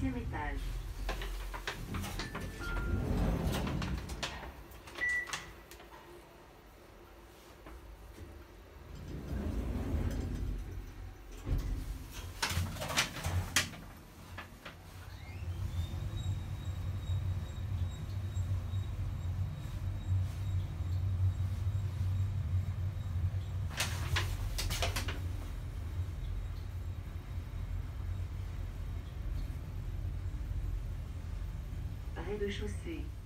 Semitário. Deuxième étage. Rez-de-chaussée.